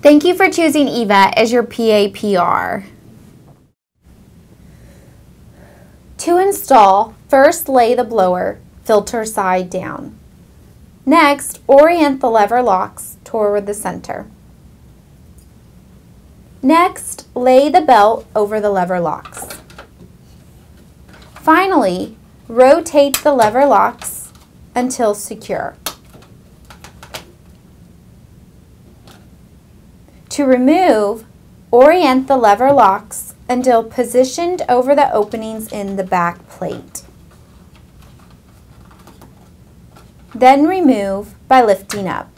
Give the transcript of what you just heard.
Thank you for choosing Eva as your PAPR. To install, first lay the blower filter side down. Next, orient the lever locks toward the center. Next, lay the belt over the lever locks. Finally, rotate the lever locks until secure. To remove, orient the lever locks until positioned over the openings in the back plate. Then remove by lifting up.